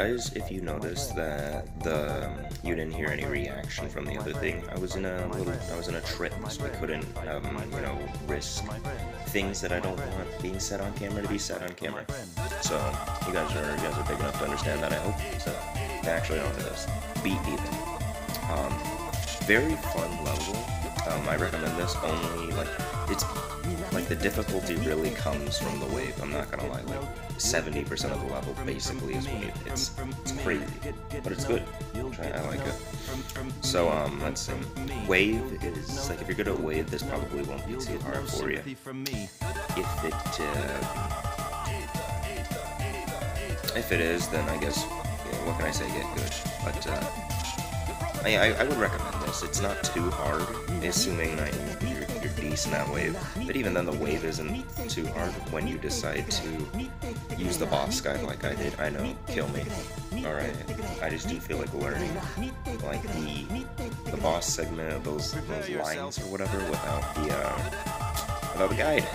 apologize if you noticed that the um, you didn't hear any reaction from the other thing. I was in a little, I was in a trip, so I couldn't, um, you know, risk things that I don't want being said on camera to be said on camera. So you guys are, you guys are big enough to understand that. I hope. So actually onto this, BEATDEMON. Um, very fun level. Um, I recommend this only like it's like the difficulty really comes from the wave. I'm not gonna lie, like 70% of the level basically is wave. It's it's crazy, but it's good. I like it. So um, let's see. Wave is like if you're good at wave, this probably won't be too hard for you. If it uh, if it is, then I guess yeah, what can I say? Get good, but. Uh, I, I, I would recommend this. It's not too hard, assuming that you're, you're decent at wave. But even then, the wave isn't too hard when you decide to use the boss guide like I did. I know, kill me. Alright, I just do feel like learning, like the the boss segment of those those lines or whatever without the uh, without the guide,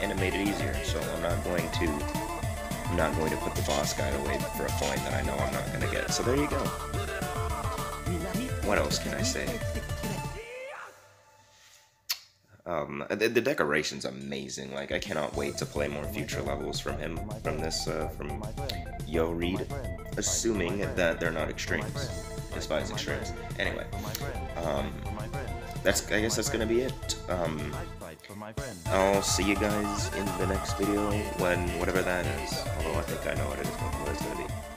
and it made it easier. So I'm not going to I'm not going to put the boss guide away for a coin that I know I'm not going to get. So there you go. What else can I say? Um, the, the, decoration's amazing. Like, I cannot wait to play more future levels from him, from this, uh, from YoReid, assuming that they're not extremes. Despise extremes. Anyway, um, that's, I guess that's gonna be it. Um, I'll see you guys in the next video when, whatever that is. Although I think I know what it is, what it's gonna be.